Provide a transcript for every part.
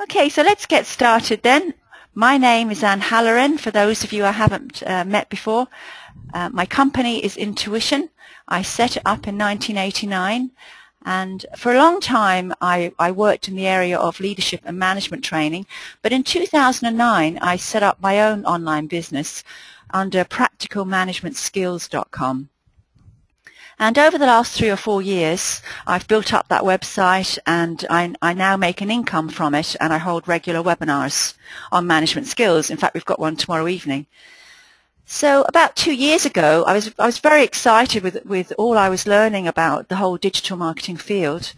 Okay, so let's get started then. My name is Ann Halloran, for those of you I haven't uh, met before. Uh, my company is In-Tuition. I set it up in 1989 and for a long time I, I worked in the area of leadership and management training but in 2009 I set up my own online business under practicalmanagementskills.com. And over the last three or four years, I've built up that website and I, I, now make an income from it and I hold regular webinars on management skills. In fact, we've got one tomorrow evening. So about two years ago, I was, I was very excited with, with all I was learning about the whole digital marketing field.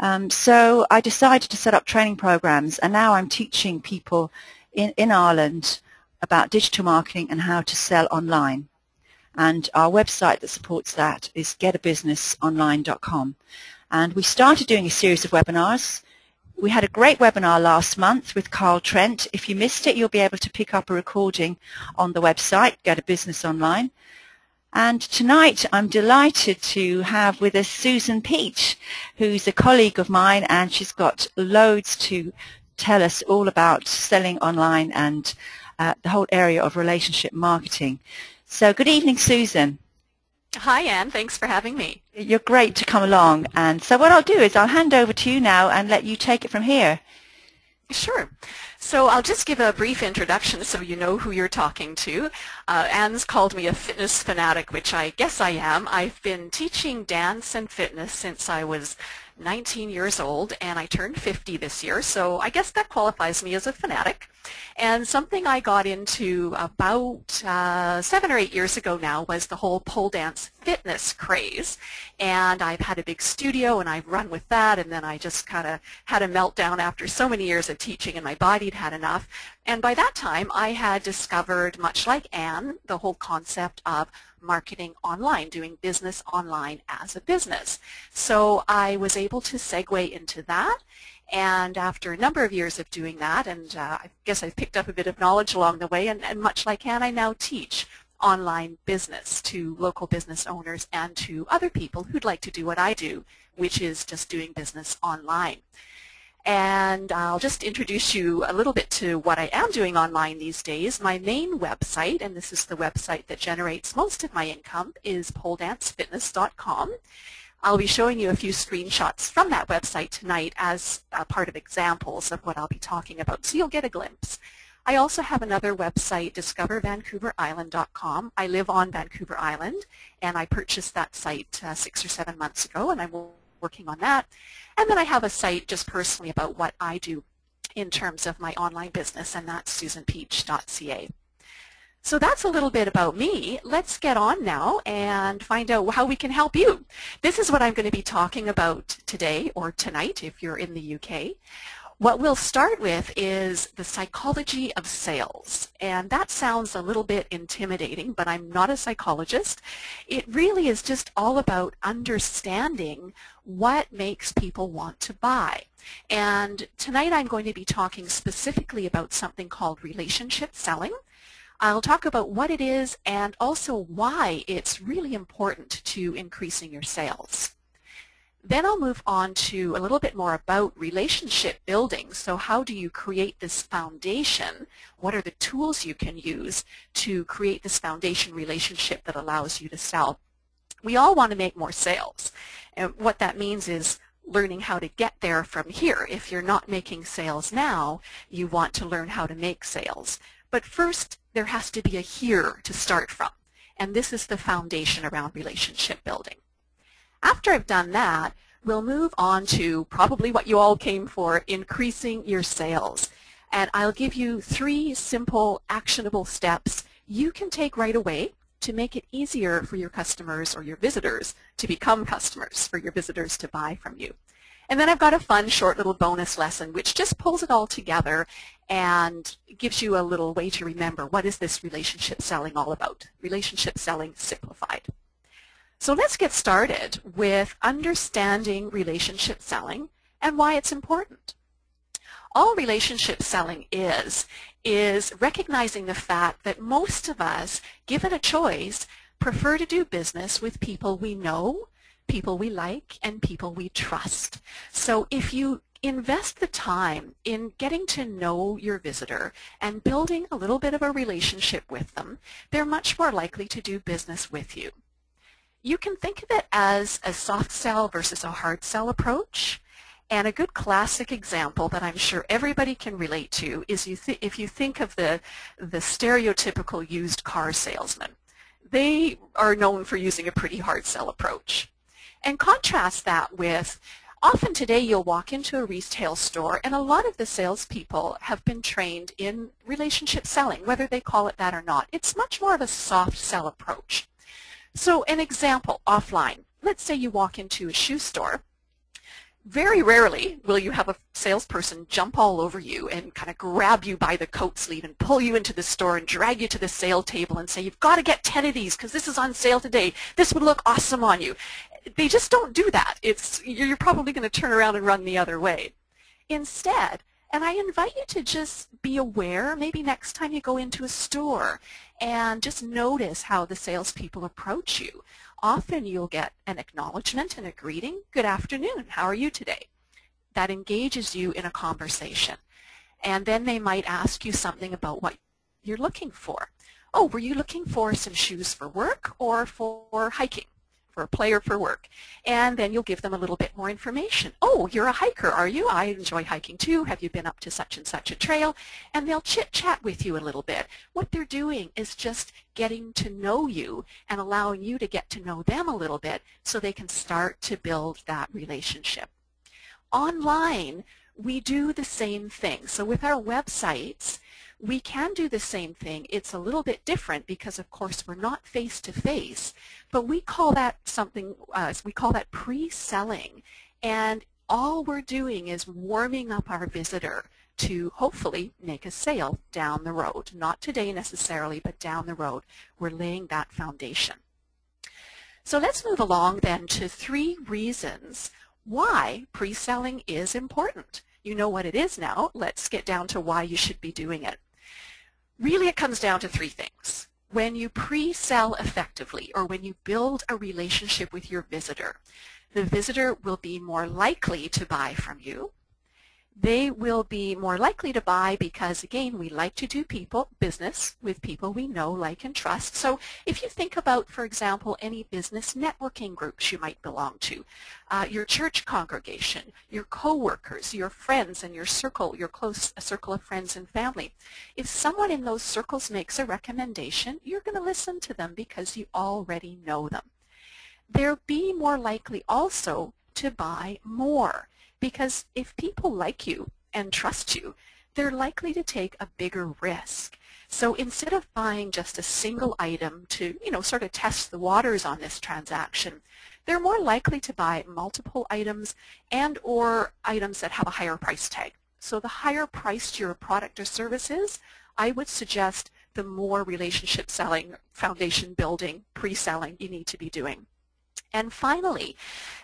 Um, so I decided to set up training programs and now I'm teaching people in, in Ireland about digital marketing and how to sell online and our website that supports that is getabusinessonline.com. And we started doing a series of webinars. We had a great webinar last month with Carl Trent. If you missed it, you'll be able to pick up a recording on the website, Get a Business Online. And tonight I'm delighted to have with us Susan Peach, who's a colleague of mine and she's got loads to tell us all about selling online and uh, the whole area of relationship marketing. So good evening, Susan. Hi, Ann. Thanks for having me. You're great to come along. And so what I'll do is I'll hand over to you now and let you take it from here. Sure. So I'll just give a brief introduction so you know who you're talking to. Uh, Ann's called me a fitness fanatic, which I guess I am. I've been teaching dance and fitness since I was 19 years old and I turned 50 this year, so I guess that qualifies me as a fanatic. And something I got into about uh, seven or eight years ago now was the whole pole dance fitness craze. And I've had a big studio and I've run with that and then I just kind of had a meltdown after so many years of teaching and my body had had enough. And by that time I had discovered, much like Ann, the whole concept of marketing online, doing business online as a business. So I was able to segue into that and after a number of years of doing that, and uh, I guess I've picked up a bit of knowledge along the way, and, and much like Ann, I now teach online business to local business owners and to other people who'd like to do what I do, which is just doing business online. And I'll just introduce you a little bit to what I am doing online these days. My main website, and this is the website that generates most of my income, is poledancefitness.com. I'll be showing you a few screenshots from that website tonight as part of examples of what I'll be talking about, so you'll get a glimpse. I also have another website, discovervancouverisland.com. I live on Vancouver Island, and I purchased that site uh, six or seven months ago, and I'm working on that. And then I have a site just personally about what I do in terms of my online business, and that's susanpeach.ca. So that's a little bit about me. Let's get on now and find out how we can help you. This is what I'm going to be talking about today or tonight if you're in the UK. What we'll start with is the psychology of sales. And that sounds a little bit intimidating, but I'm not a psychologist. It really is just all about understanding what makes people want to buy. And tonight I'm going to be talking specifically about something called relationship selling. I'll talk about what it is and also why it's really important to increasing your sales. Then I'll move on to a little bit more about relationship building. So how do you create this foundation? What are the tools you can use to create this foundation relationship that allows you to sell? We all want to make more sales. And what that means is learning how to get there from here. If you're not making sales now, you want to learn how to make sales. But first, there has to be a here to start from. And this is the foundation around relationship building. After I've done that, we'll move on to probably what you all came for, increasing your sales. And I'll give you three simple, actionable steps you can take right away to make it easier for your customers or your visitors to become customers, for your visitors to buy from you. And then I've got a fun short little bonus lesson which just pulls it all together and gives you a little way to remember what is this relationship selling all about. Relationship selling simplified. So let's get started with understanding relationship selling and why it's important. All relationship selling is, is recognizing the fact that most of us, given a choice, prefer to do business with people we know people we like and people we trust. So if you invest the time in getting to know your visitor and building a little bit of a relationship with them, they're much more likely to do business with you. You can think of it as a soft sell versus a hard sell approach. And a good classic example that I'm sure everybody can relate to is you if you think of the, the stereotypical used car salesman. They are known for using a pretty hard sell approach. And contrast that with Often today you'll walk into a retail store and a lot of the salespeople have been trained in relationship selling, whether they call it that or not. It's much more of a soft sell approach. So an example offline, let's say you walk into a shoe store very rarely will you have a salesperson jump all over you and kind of grab you by the coat sleeve and pull you into the store and drag you to the sale table and say, you've got to get 10 of these because this is on sale today. This would look awesome on you. They just don't do that. It's, you're probably going to turn around and run the other way. Instead, and I invite you to just be aware, maybe next time you go into a store, and just notice how the salespeople approach you often you'll get an acknowledgement and a greeting, good afternoon, how are you today? That engages you in a conversation. And then they might ask you something about what you're looking for. Oh, were you looking for some shoes for work or for hiking? For play or for work. And then you'll give them a little bit more information. Oh, you're a hiker, are you? I enjoy hiking too. Have you been up to such and such a trail? And they'll chit-chat with you a little bit. What they're doing is just getting to know you and allowing you to get to know them a little bit so they can start to build that relationship. Online, we do the same thing. So with our websites, we can do the same thing. It's a little bit different because, of course, we're not face-to-face, -face, but we call that something, uh, we call that pre-selling. And all we're doing is warming up our visitor to hopefully make a sale down the road. Not today necessarily, but down the road. We're laying that foundation. So let's move along then to three reasons why pre-selling is important. You know what it is now. Let's get down to why you should be doing it. Really, it comes down to three things. When you pre-sell effectively or when you build a relationship with your visitor, the visitor will be more likely to buy from you they will be more likely to buy because, again, we like to do people business with people we know, like, and trust. So if you think about, for example, any business networking groups you might belong to, uh, your church congregation, your coworkers, your friends and your circle, your close circle of friends and family, if someone in those circles makes a recommendation, you're going to listen to them because you already know them. They'll be more likely also to buy more. Because if people like you and trust you, they're likely to take a bigger risk. So instead of buying just a single item to, you know, sort of test the waters on this transaction, they're more likely to buy multiple items and or items that have a higher price tag. So the higher priced your product or service is, I would suggest the more relationship selling, foundation building, pre-selling you need to be doing. And finally,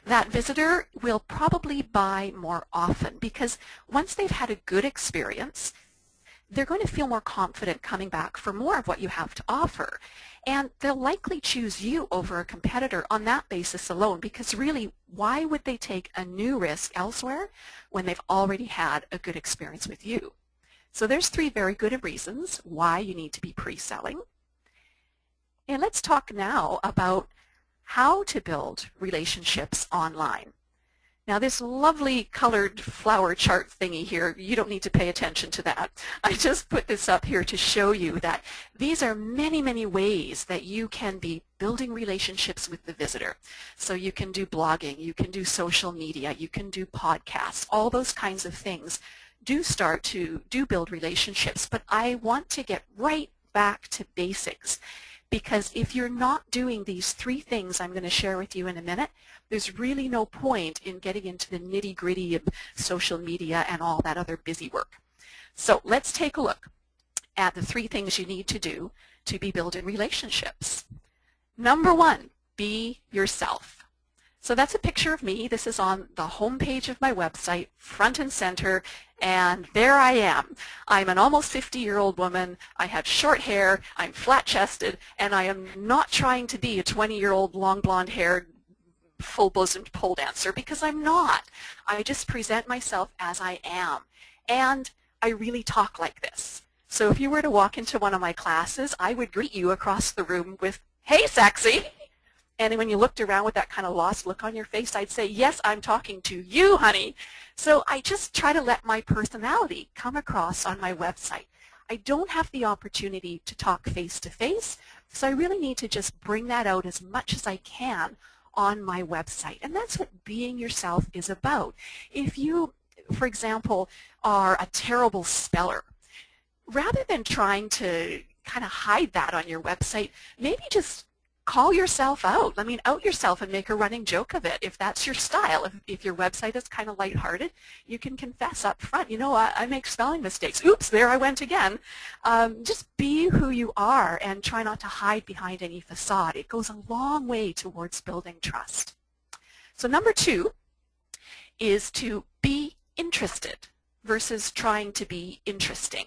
that visitor will probably buy more often because once they've had a good experience, they're going to feel more confident coming back for more of what you have to offer. And they'll likely choose you over a competitor on that basis alone because really, why would they take a new risk elsewhere when they've already had a good experience with you? So there's three very good reasons why you need to be pre-selling. And let's talk now about how to build relationships online. Now this lovely colored flower chart thingy here, you don't need to pay attention to that. I just put this up here to show you that these are many, many ways that you can be building relationships with the visitor. So you can do blogging, you can do social media, you can do podcasts, all those kinds of things do start to do build relationships, but I want to get right back to basics because if you're not doing these three things I'm going to share with you in a minute, there's really no point in getting into the nitty-gritty of social media and all that other busy work. So let's take a look at the three things you need to do to be building relationships. Number one, be yourself. So that's a picture of me. This is on the home page of my website, front and center, and there I am. I'm an almost 50-year-old woman. I have short hair. I'm flat-chested, and I am not trying to be a 20-year-old long blonde-haired full-bosomed pole dancer because I'm not. I just present myself as I am. And I really talk like this. So if you were to walk into one of my classes, I would greet you across the room with, hey, sexy. And when you looked around with that kind of lost look on your face, I'd say, yes, I'm talking to you, honey. So I just try to let my personality come across on my website. I don't have the opportunity to talk face-to-face, -face, so I really need to just bring that out as much as I can on my website. And that's what being yourself is about. If you, for example, are a terrible speller, rather than trying to kind of hide that on your website, maybe just call yourself out. I mean, out yourself and make a running joke of it. If that's your style, if, if your website is kind of lighthearted, you can confess up front, you know, I, I make spelling mistakes. Oops, there I went again. Um, just be who you are and try not to hide behind any facade. It goes a long way towards building trust. So number two is to be interested versus trying to be interesting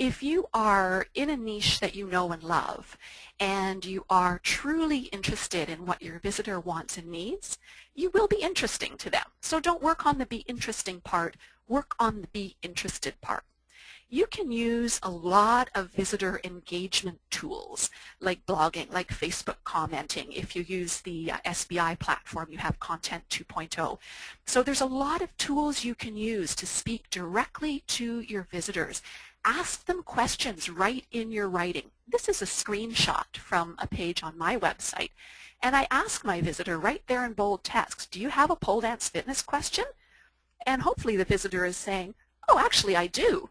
if you are in a niche that you know and love and you are truly interested in what your visitor wants and needs, you will be interesting to them. So don't work on the be interesting part, work on the be interested part. You can use a lot of visitor engagement tools like blogging, like Facebook commenting. If you use the uh, SBI platform, you have Content 2.0. So there's a lot of tools you can use to speak directly to your visitors ask them questions right in your writing. This is a screenshot from a page on my website. And I ask my visitor right there in bold text, do you have a pole dance fitness question? And hopefully the visitor is saying, oh, actually I do.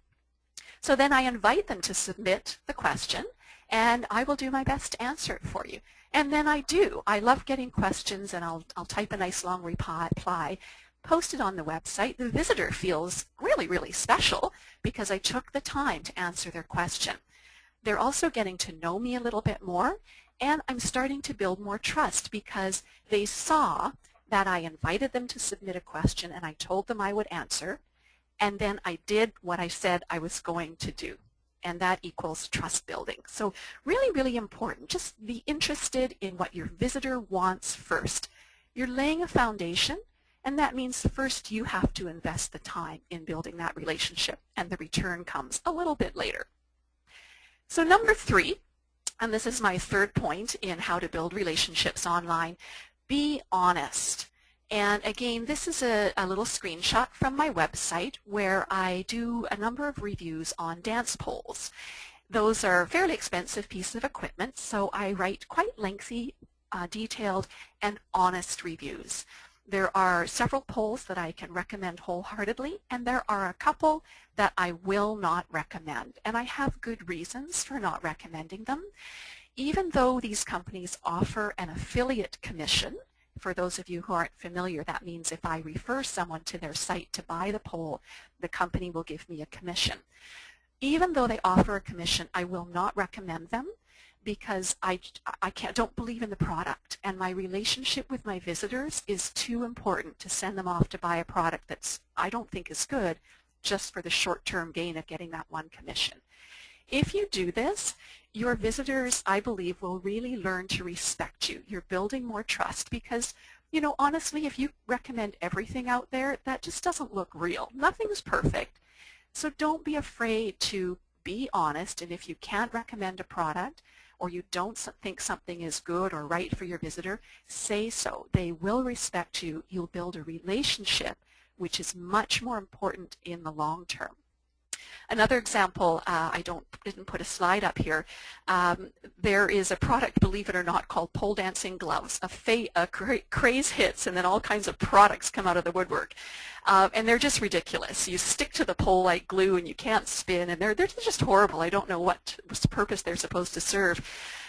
So then I invite them to submit the question and I will do my best to answer it for you. And then I do. I love getting questions and I'll, I'll type a nice long reply posted on the website, the visitor feels really, really special because I took the time to answer their question. They're also getting to know me a little bit more, and I'm starting to build more trust because they saw that I invited them to submit a question and I told them I would answer, and then I did what I said I was going to do. And that equals trust building. So really, really important. Just be interested in what your visitor wants first. You're laying a foundation and that means first you have to invest the time in building that relationship and the return comes a little bit later. So number three, and this is my third point in how to build relationships online, be honest. And again, this is a, a, little screenshot from my website where I do a number of reviews on dance poles. Those are fairly expensive pieces of equipment, so I write quite lengthy, uh, detailed, and honest reviews. There are several poles that I can recommend wholeheartedly, and there are a couple that I will not recommend. And I have good reasons for not recommending them. Even though these companies offer an affiliate commission, for those of you who aren't familiar, that means if I refer someone to their site to buy the pole, the company will give me a commission. Even though they offer a commission, I will not recommend them because I, I can't, don't believe in the product and my relationship with my visitors is too important to send them off to buy a product that's I don't think is good just for the short-term gain of getting that one commission. If you do this, your visitors, I believe, will really learn to respect you. You're building more trust because, you know, honestly, if you recommend everything out there, that just doesn't look real. Nothing's perfect. So don't be afraid to be honest, and if you can't recommend a product, or you don't think something is good or right for your visitor, say so. They will respect you. You'll build a relationship, which is much more important in the long term. Another example, uh, I don't didn't put a slide up here. Um, there is a product, believe it or not, called pole dancing gloves. A, a cra craze hits, and then all kinds of products come out of the woodwork, uh, and they're just ridiculous. You stick to the pole like glue, and you can't spin, and they're they're just horrible. I don't know what purpose they're supposed to serve.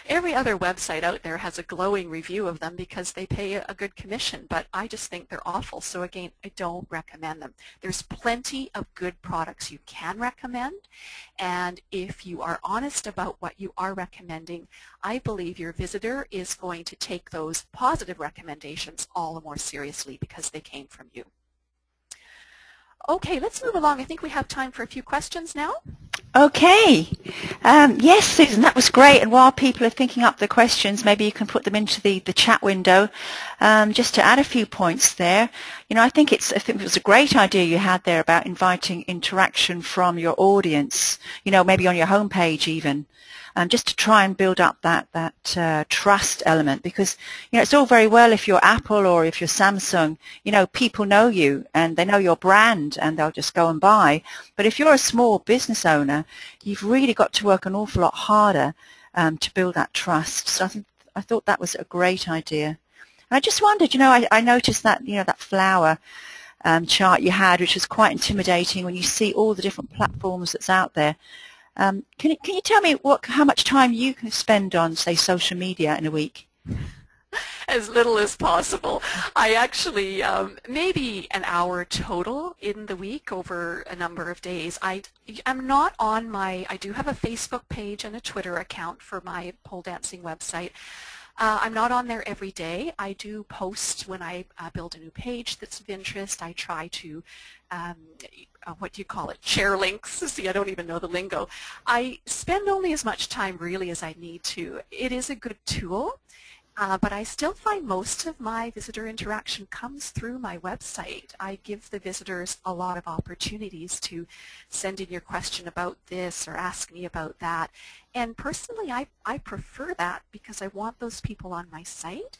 Every other website out there has a glowing review of them because they pay a good commission, but I just think they're awful. So again, I don't recommend them. There's plenty of good products you can recommend, and if you are honest about what you are recommending, I believe your visitor is going to take those positive recommendations all the more seriously because they came from you. Okay, let's move along. I think we have time for a few questions now. Okay. Um, yes, Susan, that was great. And while people are thinking up the questions, maybe you can put them into the, the chat window. Um, just to add a few points there, you know, I think it's I think it was a great idea you had there about inviting interaction from your audience. You know, maybe on your homepage even um, just to try and build up that that uh, trust element because you know it's all very well if you're Apple or if you're Samsung. You know people know you and they know your brand and they'll just go and buy. But if you're a small business owner you've really got to work an awful lot harder um, to build that trust. So I I thought that was a great idea. And I just wondered you know I, I noticed that you know that flower um, chart you had, which was quite intimidating when you see all the different platforms that's out there. Um, can, you, can you tell me what, how much time you can spend on, say, social media in a week? as little as possible. I actually, um, maybe an hour total in the week over a number of days. I, I'm not on my, I do have a Facebook page and a Twitter account for my pole dancing website. Uh, I'm not on there every day. I do post when I uh, build a new page that's of interest. I try to, um, uh, what do you call it, share links. See, I don't even know the lingo. I spend only as much time really as I need to. It is a good tool. Uh, but I still find most of my visitor interaction comes through my website. I give the visitors a lot of opportunities to send in your question about this or ask me about that. And personally, I, I prefer that because I want those people on my site.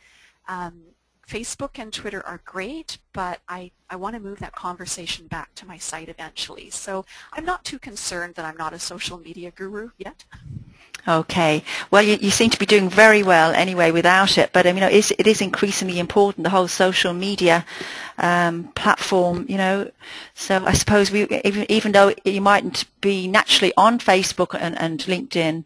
Um, Facebook and Twitter are great, but I, I want to move that conversation back to my site eventually. So I'm not too concerned that I'm not a social media guru yet. Okay. Well, you, you seem to be doing very well anyway without it, but you know, it is, it is increasingly important, the whole social media um, platform, you know. So I suppose we, even, even though you mightn't be naturally on Facebook and, and LinkedIn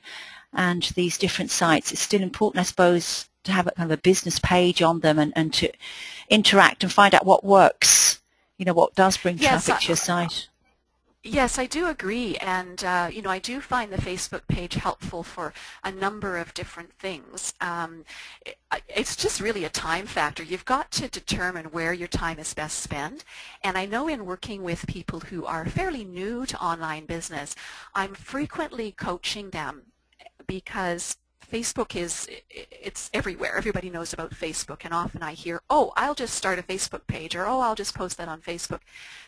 and these different sites, it's still important, I suppose, to have a kind of a business page on them and, and to interact and find out what works, you know, what does bring yes, traffic to your site. Yes, I do agree, and uh, you know I do find the Facebook page helpful for a number of different things. Um, it, it's just really a time factor. You've got to determine where your time is best spent, and I know in working with people who are fairly new to online business, I'm frequently coaching them because Facebook is, it's everywhere. Everybody knows about Facebook and often I hear, oh, I'll just start a Facebook page or oh, I'll just post that on Facebook.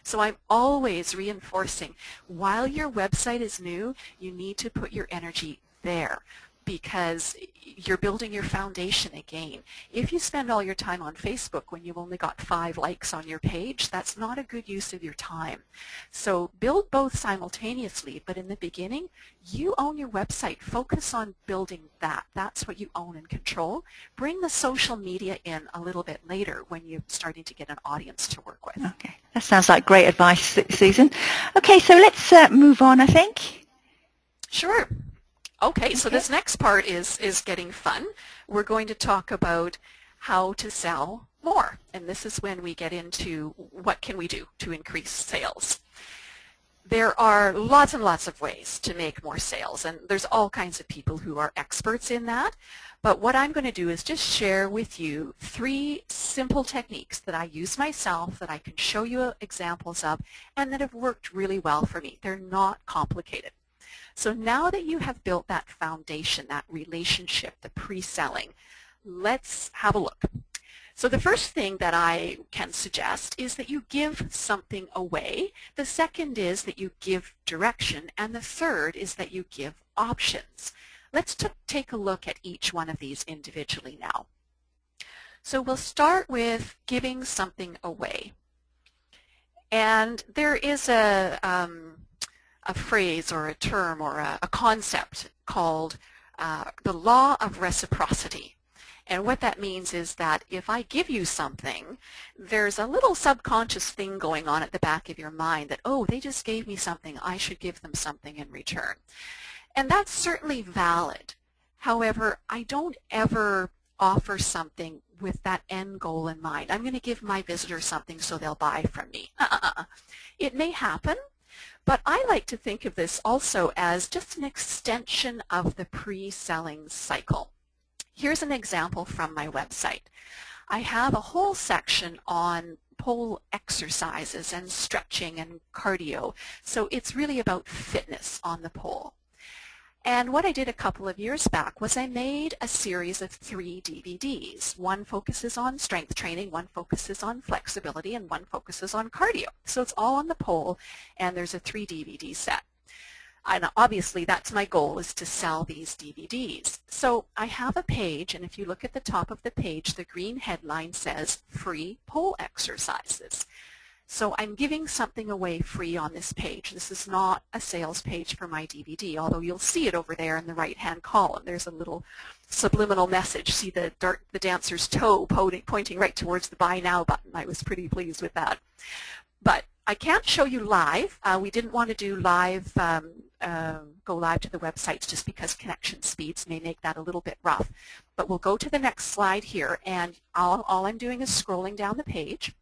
So I'm always reinforcing, while your website is new, you need to put your energy there because you're building your foundation again. If you spend all your time on Facebook when you've only got five likes on your page, that's not a good use of your time. So build both simultaneously, but in the beginning, you own your website. Focus on building that. That's what you own and control. Bring the social media in a little bit later when you're starting to get an audience to work with. Okay, that sounds like great advice, Susan. Okay, so let's uh, move on, I think. Sure. Okay, so this next part is, is getting fun. We're going to talk about how to sell more. And this is when we get into what can we do to increase sales. There are lots and lots of ways to make more sales, and there's all kinds of people who are experts in that. But what I'm going to do is just share with you three simple techniques that I use myself, that I can show you examples of, and that have worked really well for me. They're not complicated. So now that you have built that foundation, that relationship, the pre-selling, let's have a look. So the first thing that I can suggest is that you give something away. The second is that you give direction. And the third is that you give options. Let's take a look at each one of these individually now. So we'll start with giving something away. And there is a, um, a phrase or a term or a, a concept called uh, the law of reciprocity. And what that means is that if I give you something, there's a little subconscious thing going on at the back of your mind that, oh, they just gave me something, I should give them something in return. And that's certainly valid. However, I don't ever offer something with that end goal in mind. I'm going to give my visitor something so they'll buy from me. It may happen, but I like to think of this also as just an extension of the pre-selling cycle. Here's an example from my website. I have a whole section on pole exercises and stretching and cardio. So it's really about fitness on the pole. And what I did a couple of years back was I made a series of three DVDs. One focuses on strength training, one focuses on flexibility, and one focuses on cardio. So it's all on the pole, and there's a three DVD set. And obviously that's my goal is to sell these DVDs. So I have a page, and if you look at the top of the page, the green headline says free pole exercises. So I'm giving something away free on this page. This is not a sales page for my DVD, although you'll see it over there in the right-hand column. There's a little subliminal message. See the, dart, the dancer's toe pointing right towards the Buy Now button. I was pretty pleased with that. But I can't show you live. Uh, we didn't want to do live, um, uh, go live to the websites just because connection speeds may make that a little bit rough. But we'll go to the next slide here, and all, all I'm doing is scrolling down the page.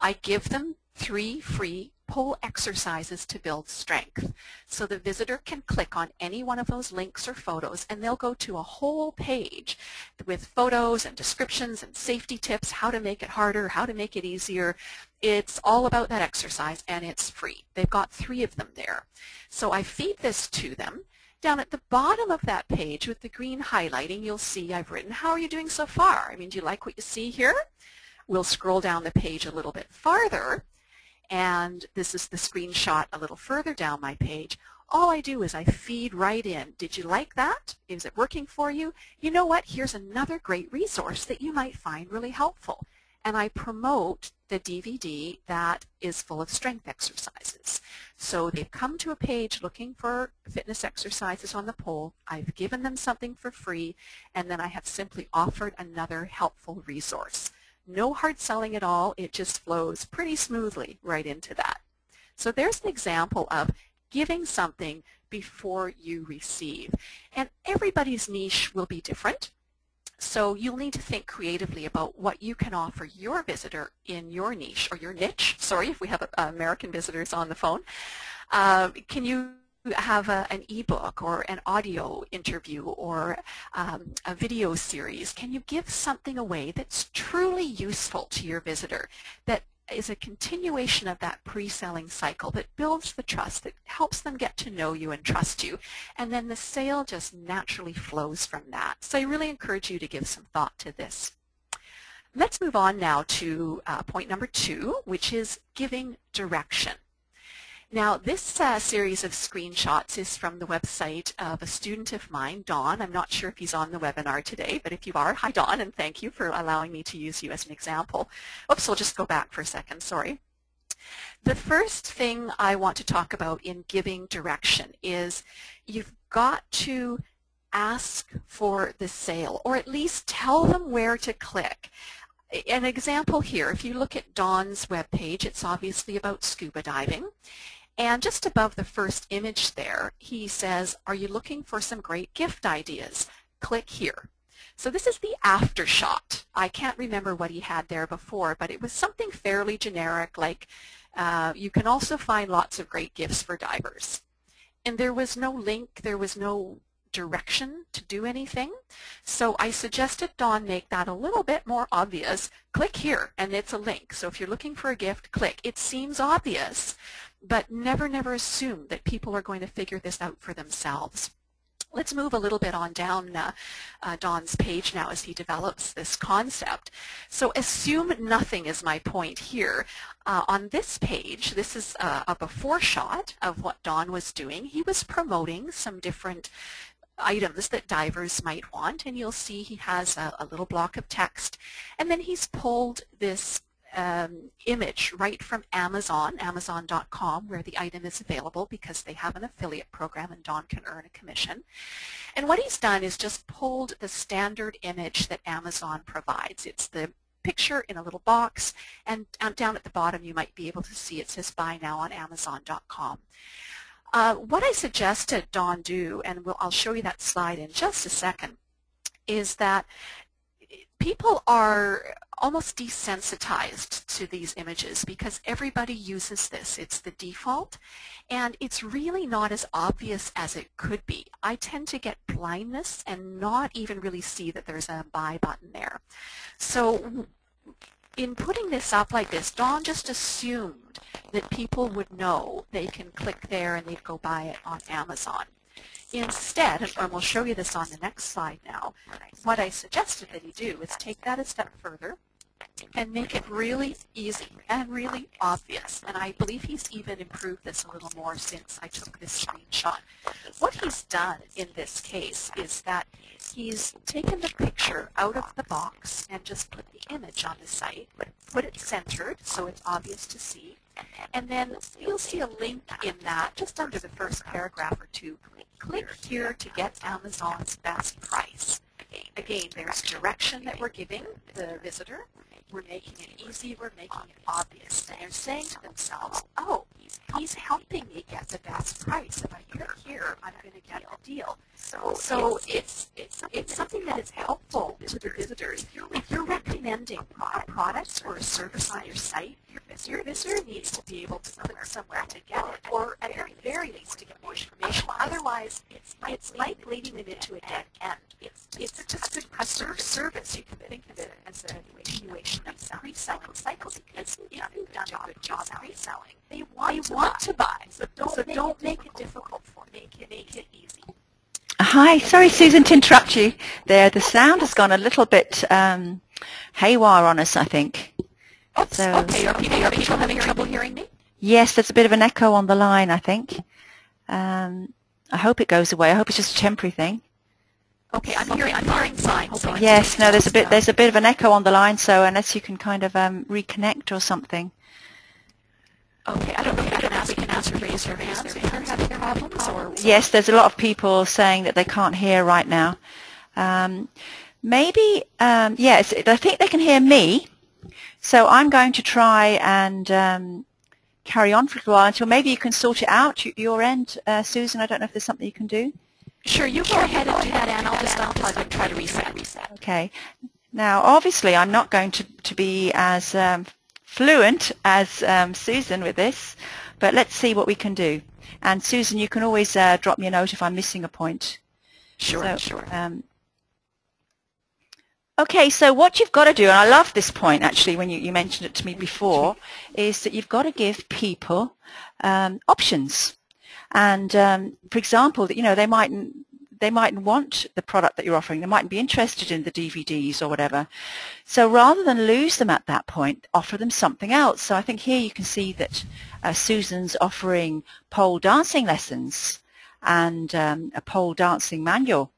I give them three free pole exercises to build strength. So the visitor can click on any one of those links or photos and they'll go to a whole page with photos and descriptions and safety tips, how to make it harder, how to make it easier. It's all about that exercise and it's free. They've got three of them there. So I feed this to them. Down at the bottom of that page with the green highlighting, you'll see I've written, how are you doing so far? I mean, do you like what you see here? We'll scroll down the page a little bit farther, and this is the screenshot a little further down my page. All I do is I feed right in. Did you like that? Is it working for you? You know what? Here's another great resource that you might find really helpful. And I promote the DVD that is full of strength exercises. So they've come to a page looking for fitness exercises on the pole. I've given them something for free, and then I have simply offered another helpful resource. No hard selling at all. It just flows pretty smoothly right into that. So there's an example of giving something before you receive. And everybody's niche will be different. So you'll need to think creatively about what you can offer your visitor in your niche or your niche. Sorry if we have uh, American visitors on the phone. Uh, can you have a, an ebook or an audio interview or um, a video series, can you give something away that's truly useful to your visitor, that is a continuation of that pre-selling cycle that builds the trust, that helps them get to know you and trust you, and then the sale just naturally flows from that. So I really encourage you to give some thought to this. Let's move on now to uh, point number two, which is giving direction. Now, this uh, series of screenshots is from the website of a student of mine, Don. I'm not sure if he's on the webinar today, but if you are, hi Don, and thank you for allowing me to use you as an example. Oops, we'll just go back for a second, sorry. The first thing I want to talk about in giving direction is you've got to ask for the sale, or at least tell them where to click an example here, if you look at Don's webpage, it's obviously about scuba diving. And just above the first image there, he says, are you looking for some great gift ideas? Click here. So this is the after shot. I can't remember what he had there before, but it was something fairly generic like uh, you can also find lots of great gifts for divers. And there was no link, there was no direction to do anything. So I suggested Don make that a little bit more obvious. Click here and it's a link. So if you're looking for a gift, click. It seems obvious, but never, never assume that people are going to figure this out for themselves. Let's move a little bit on down uh, uh, Don's page now as he develops this concept. So assume nothing is my point here. Uh, on this page, this is uh, a before shot of what Don was doing. He was promoting some different items that divers might want and you'll see he has a, a little block of text and then he's pulled this um, image right from Amazon, amazon.com, where the item is available because they have an affiliate program and Don can earn a commission. And what he's done is just pulled the standard image that Amazon provides. It's the picture in a little box, and down at the bottom you might be able to see it says buy now on amazon.com. Uh, what I suggested Don do, and we'll, I'll show you that slide in just a second, is that people are almost desensitized to these images because everybody uses this. It's the default and it's really not as obvious as it could be. I tend to get blindness and not even really see that there's a buy button there. So in putting this up like this, Don just assumed that people would know they can click there and they'd go buy it on Amazon. Instead, and we'll show you this on the next slide now, what I suggested that he do is take that a step further and make it really easy and really obvious. And I believe he's even improved this a little more since I took this screenshot. What he's done in this case is that he's taken the picture out of the box and just put the image on the site, put it centered so it's obvious to see, and then you'll see a link in that just under the first paragraph or two. Click here to get Amazon's best price. Again, there's direction that we're giving the visitor. We're making it easy. We're making it obvious. And they're saying to themselves, oh, he's helping me get the best price. If I click here, I'm going to get a deal. So, so it's, it's, it's something that is helpful to the visitors. If you're recommending a product or a service on your site, your visitor needs to be able to click somewhere to get it, or at the very least to get more information. Otherwise, it's, it's like leading them into a dead end. It's, it's just good customer service. You can think of it as a continuation of pre-selling cycles because if you've done a good job pre-selling, they want, they want to buy. So don't, so make, don't it make it difficult for them. Make it, make it easy. Hi, sorry Susan to interrupt you there. The sound has gone a little bit um, haywire on us, I think. Oops, so, okay, are people, are people having trouble hearing me? Yes, there's a bit of an echo on the line, I think. Um, I hope it goes away. I hope it's just a temporary thing. Okay, I'm hearing, I'm hearing fine. Yes, no, there's a bit, there's a bit of an echo on the line, so unless you can kind of um, reconnect or something. Okay, I don't know if we can ask, we can ask raise your hands if you're having problems or... Yes, there's a lot of people saying that they can't hear right now. Um, maybe, um, yes, I think they can hear me, so I'm going to try and um, carry on for a while until maybe you can sort it out your end, uh, Susan. I don't know if there's something you can do. Sure, you go ahead and do that, and I'll just unplug and try to reset. Okay. Now, obviously, I'm not going to, to be as um, fluent as um, Susan with this, but let's see what we can do. And Susan, you can always uh, drop me a note if I'm missing a point. Sure, so, sure. Um, okay, so what you've got to do, and I love this point actually when you, you mentioned it to me before, is that you've got to give people um, options. And um, for example, you know, they mightn't they mightn't want the product that you're offering. They mightn't be interested in the DVDs or whatever. So rather than lose them at that point, offer them something else. So I think here you can see that uh, Susan's offering pole dancing lessons and um, a pole dancing manual.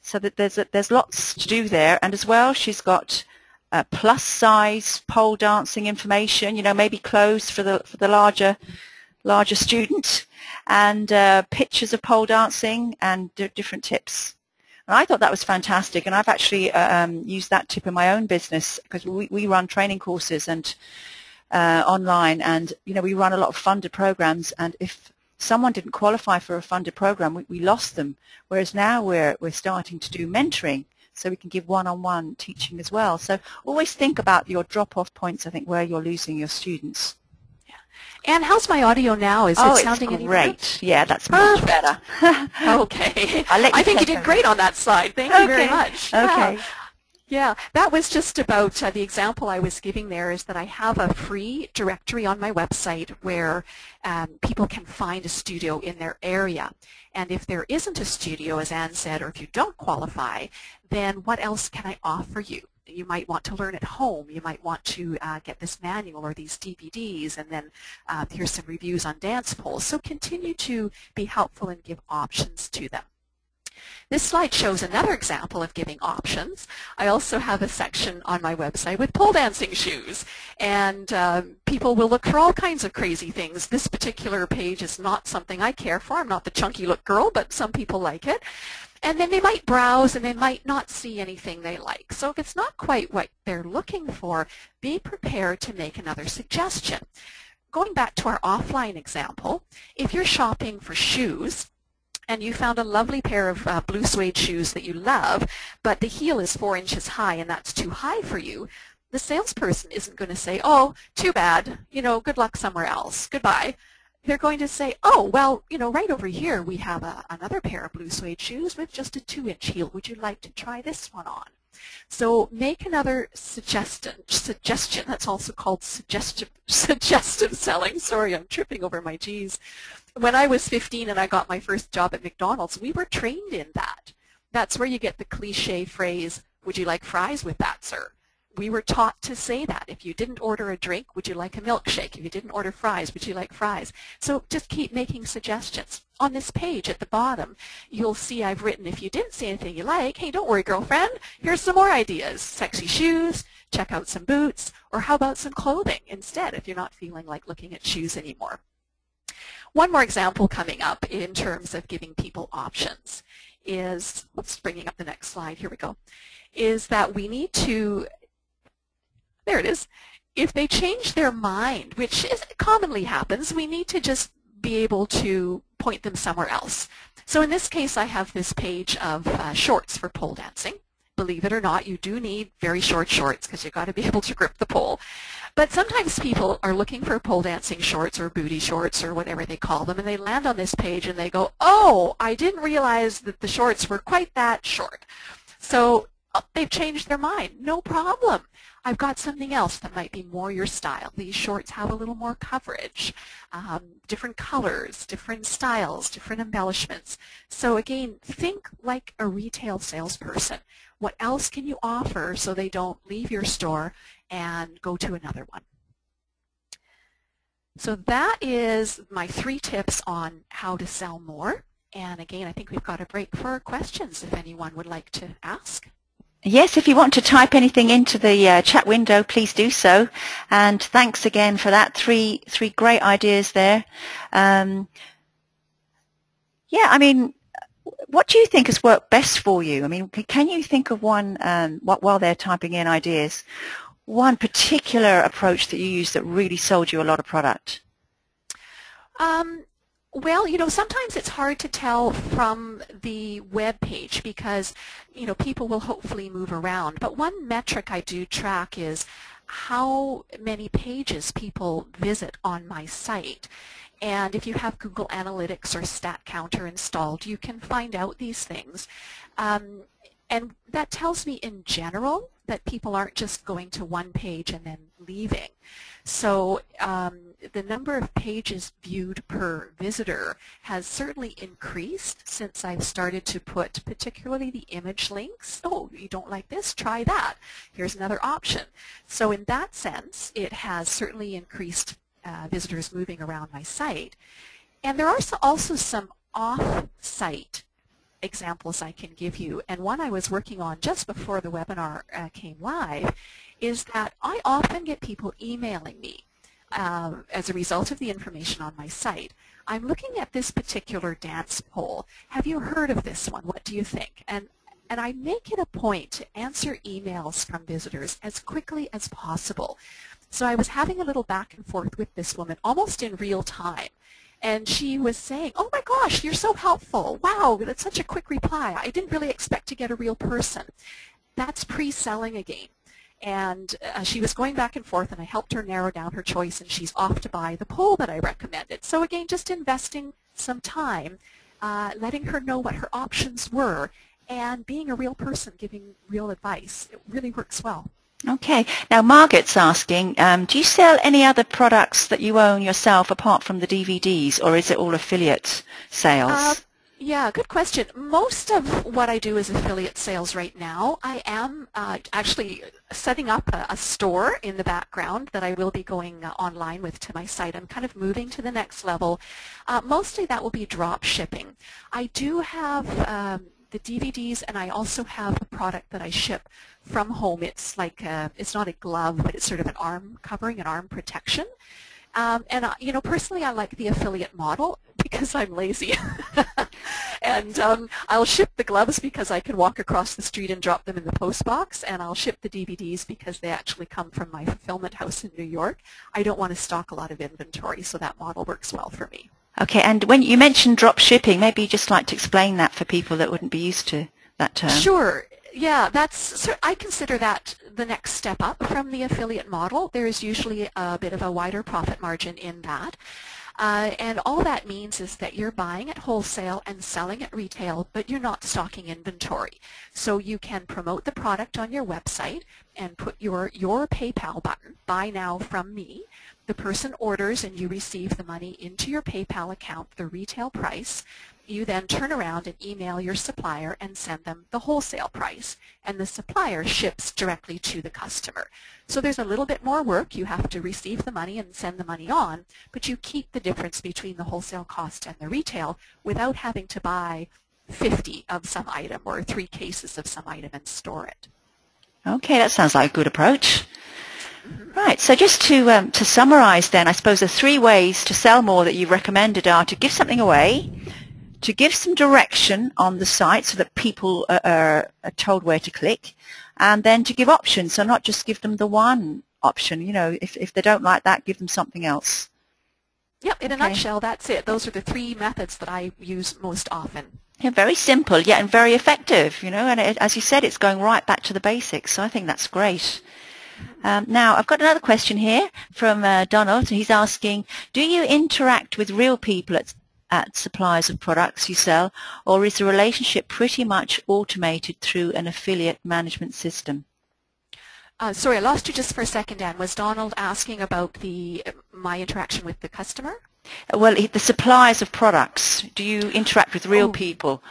So that there's a, there's lots to do there. And as well, she's got uh, plus size pole dancing information. You know, maybe clothes for the for the larger larger student and uh, pictures of pole dancing and different tips. And I thought that was fantastic, and I've actually uh, um, used that tip in my own business because we, we run training courses and uh, online, and you know we run a lot of funded programs. And if someone didn't qualify for a funded program, we, we lost them. Whereas now we're we're starting to do mentoring, so we can give one-on-one -on -one teaching as well. So always think about your drop-off points. I think where you're losing your students. And how's my audio now? Is oh, it sounding it's great. Yeah, that's much better. okay. i think you did great on that slide. Thank okay. you very much. Okay. Yeah. Yeah, that was just about uh, the example I was giving there is that I have a free directory on my website where um, people can find a studio in their area. And if there isn't a studio, as Ann said, or if you don't qualify, then what else can I offer you? You might want to learn at home. You might want to uh, get this manual or these DVDs and then uh, here's some reviews on dance poles. So continue to be helpful and give options to them. This slide shows another example of giving options. I also have a section on my website with pole dancing shoes and um, people will look for all kinds of crazy things. This particular page is not something I care for. I'm not the chunky look girl, but some people like it. And then they might browse and they might not see anything they like. So if it's not quite what they're looking for, be prepared to make another suggestion. Going back to our offline example, if you're shopping for shoes, and you found a lovely pair of uh, blue suede shoes that you love, but the heel is four inches high and that's too high for you, the salesperson isn't going to say, oh, too bad, you know, good luck somewhere else, goodbye. They're going to say, oh, well, you know, right over here we have a, another pair of blue suede shoes with just a two-inch heel. Would you like to try this one on? So make another suggestion. Suggestion. That's also called suggestive suggestive selling. Sorry, I'm tripping over my G's. When I was 15 and I got my first job at McDonald's, we were trained in that. That's where you get the cliche phrase, "Would you like fries with that, sir?" We were taught to say that. If you didn't order a drink, would you like a milkshake? If you didn't order fries, would you like fries? So just keep making suggestions. On this page at the bottom, you'll see I've written, if you didn't see anything you like, hey, don't worry, girlfriend, here's some more ideas. Sexy shoes, check out some boots, or how about some clothing instead if you're not feeling like looking at shoes anymore. One more example coming up in terms of giving people options is, let's bringing up the next slide, here we go, is that we need to there it is. If they change their mind, which is, commonly happens, we need to just be able to point them somewhere else. So in this case, I have this page of uh, shorts for pole dancing. Believe it or not, you do need very short shorts because you've got to be able to grip the pole. But sometimes people are looking for pole dancing shorts or booty shorts or whatever they call them, and they land on this page and they go, oh, I didn't realize that the shorts were quite that short. So oh, they've changed their mind. No problem. I've got something else that might be more your style. These shorts have a little more coverage, um, different colors, different styles, different embellishments. So again, think like a retail salesperson. What else can you offer so they don't leave your store and go to another one? So that is my three tips on how to sell more. And again, I think we've got a break for questions if anyone would like to ask. Yes, if you want to type anything into the uh, chat window, please do so. And thanks again for that. Three three great ideas there. Um, yeah, I mean, what do you think has worked best for you? I mean, can you think of one um, while they're typing in ideas, one particular approach that you used that really sold you a lot of product? Um, well, you know, sometimes it's hard to tell from the web page because, you know, people will hopefully move around. But one metric I do track is how many pages people visit on my site. And if you have Google Analytics or StatCounter installed, you can find out these things. Um, and that tells me in general that people aren't just going to one page and then leaving. So um, the number of pages viewed per visitor has certainly increased since I've started to put particularly the image links. Oh, you don't like this? Try that. Here's another option. So in that sense, it has certainly increased uh, visitors moving around my site. And there are also some off-site examples I can give you. And one I was working on just before the webinar uh, came live is that I often get people emailing me uh, as a result of the information on my site. I'm looking at this particular dance pole. Have you heard of this one? What do you think? And and I make it a point to answer emails from visitors as quickly as possible. So I was having a little back and forth with this woman almost in real time. And she was saying, oh my gosh, you're so helpful. Wow, that's such a quick reply. I didn't really expect to get a real person. That's pre-selling again. And uh, she was going back and forth, and I helped her narrow down her choice, and she's off to buy the pole that I recommended. So again, just investing some time, uh, letting her know what her options were, and being a real person, giving real advice. It really works well. Okay. Now, Margaret's asking, um, do you sell any other products that you own yourself apart from the DVDs, or is it all affiliate sales? Uh, yeah, good question. Most of what I do is affiliate sales right now. I am uh, actually setting up a, a, store in the background that I will be going uh, online with to my site. I'm kind of moving to the next level. Uh, mostly that will be drop shipping. I do have um, the DVDs and I also have a product that I ship from home. It's like, a, it's not a glove, but it's sort of an arm covering, an arm protection. Um, and, uh, you know, personally, I like the affiliate model because I'm lazy. and um, I'll ship the gloves because I can walk across the street and drop them in the post box, and I'll ship the DVDs because they actually come from my fulfillment house in New York. I don't want to stock a lot of inventory, so that model works well for me. Okay, and when you mentioned drop shipping, maybe you'd just like to explain that for people that wouldn't be used to that term. Sure. Yeah, that's. I consider that the next step up from the affiliate model. There is usually a bit of a wider profit margin in that. Uh, and all that means is that you're buying at wholesale and selling at retail, but you're not stocking inventory. So you can promote the product on your website and put your, your PayPal button, buy now from me. The person orders and you receive the money into your PayPal account, the retail price you then turn around and email your supplier and send them the wholesale price and the supplier ships directly to the customer. So there's a little bit more work. You have to receive the money and send the money on, but you keep the difference between the wholesale cost and the retail without having to buy 50 of some item or three cases of some item and store it. Okay, that sounds like a good approach. Mm-hmm. Right, so just to, um, to summarize then, I suppose the three ways to sell more that you've recommended are to give something away, to give some direction on the site so that people are, are, are, told where to click, and then to give options, so not just give them the one option. You know, if, if they don't like that, give them something else. Yep, in a nutshell, that's it. Those are the three methods that I use most often. Yeah, very simple, yet and very effective, you know, and it, as you said, it's going right back to the basics, so I think that's great. Um, now, I've got another question here from uh, Donald. He's asking, do you interact with real people at at suppliers of products you sell, or is the relationship pretty much automated through an affiliate management system? Uh, sorry, I lost you just for a second, Ann. Was Donald asking about the my interaction with the customer? Well, the suppliers of products. Do you interact with real oh. people?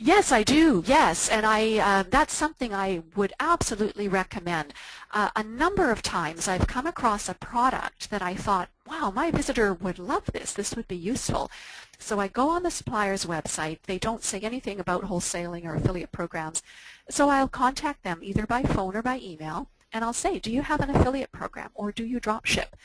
Yes, I do. Yes, and I uh, that's something I would absolutely recommend. Uh, a number of times I've come across a product that I thought, wow, my visitor would love this. This would be useful. So I go on the supplier's website. They don't say anything about wholesaling or affiliate programs. So I'll contact them either by phone or by email and I'll say, do you have an affiliate program or do you drop ship?